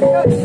Thank